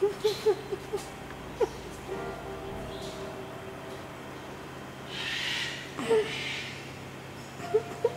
Ha ha ha.